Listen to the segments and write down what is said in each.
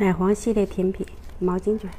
奶黄系列甜品毛巾卷。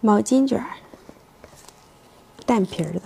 毛巾卷儿，蛋皮儿的。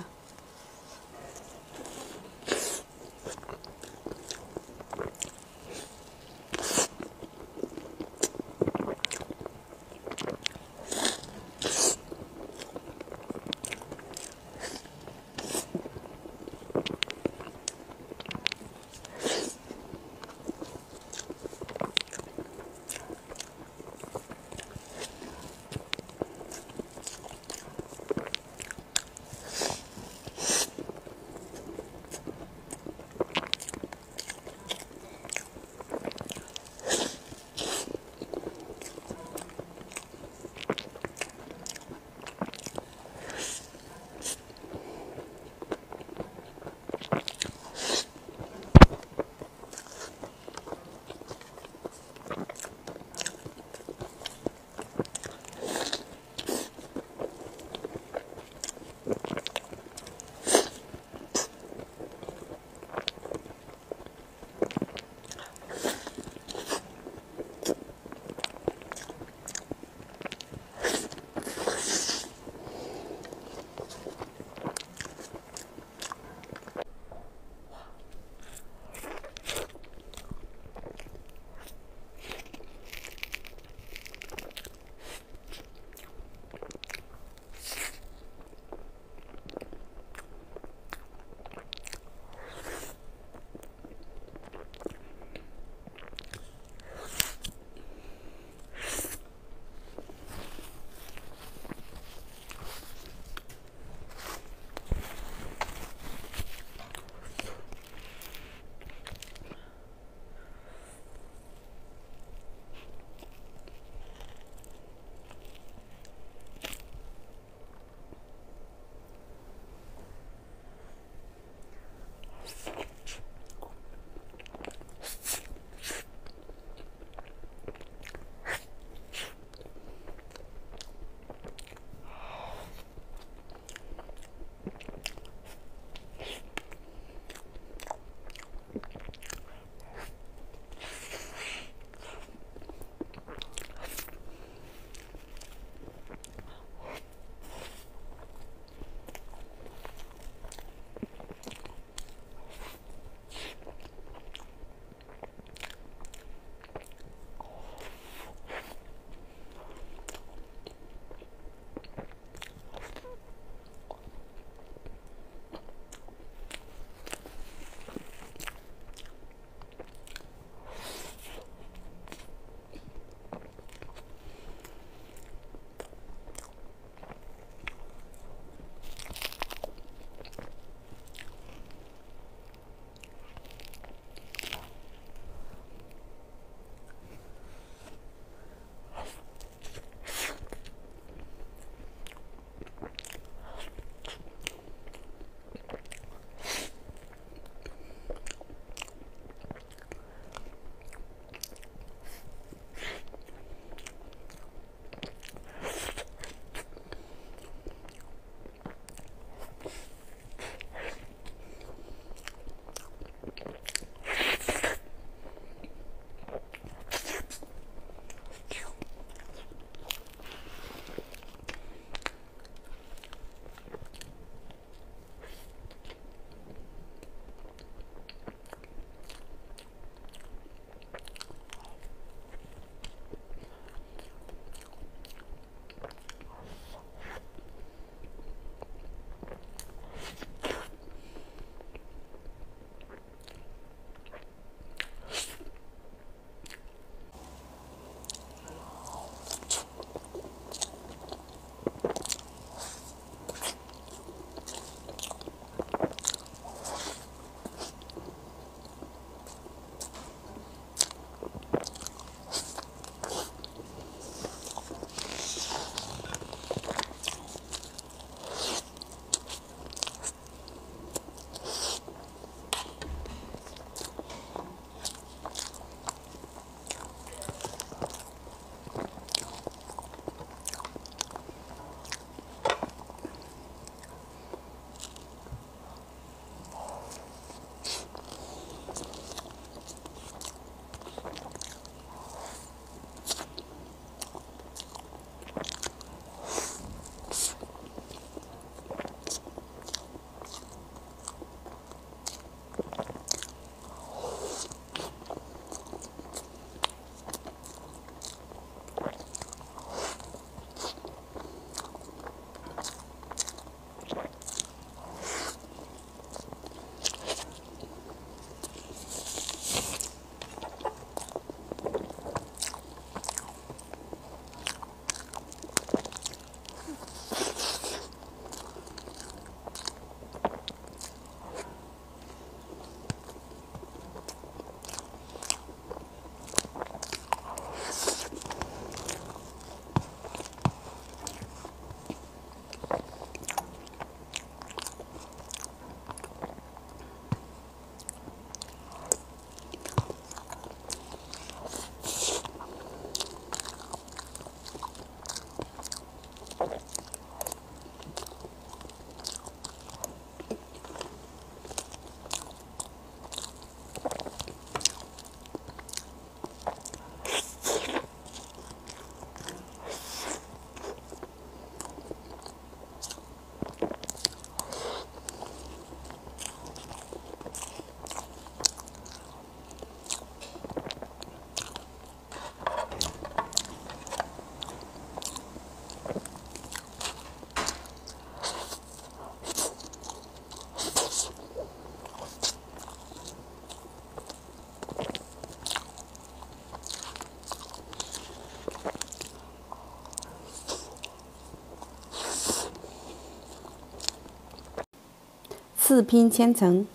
四拼千层，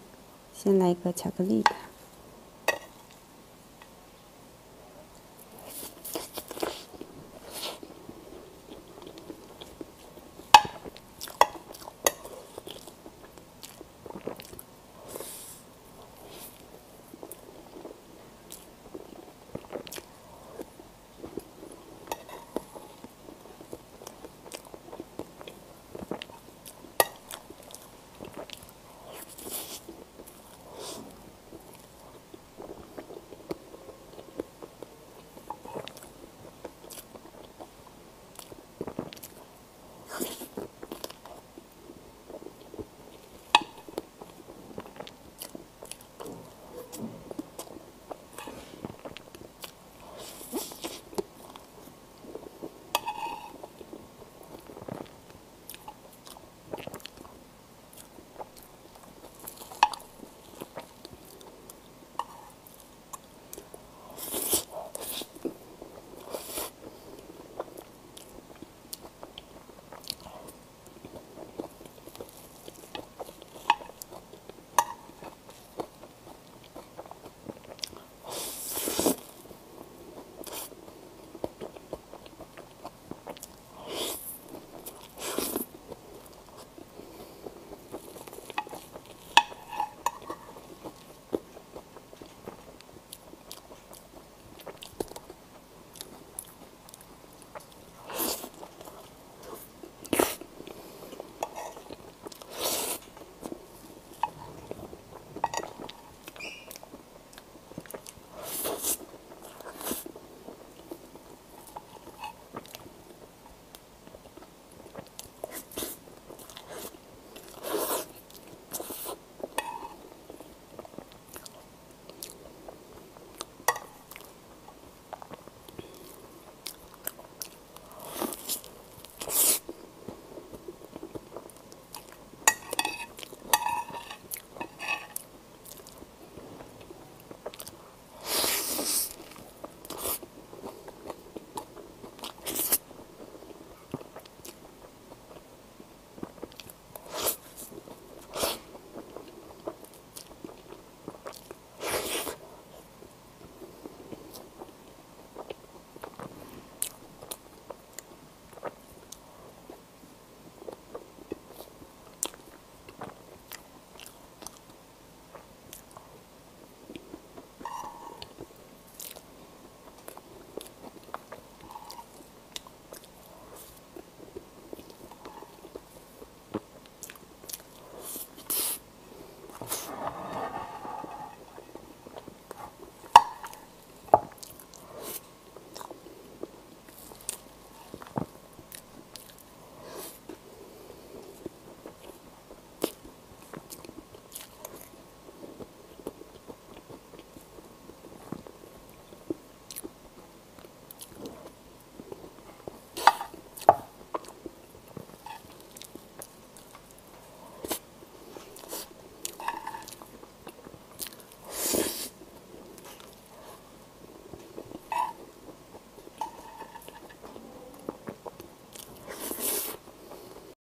先来一个巧克力的。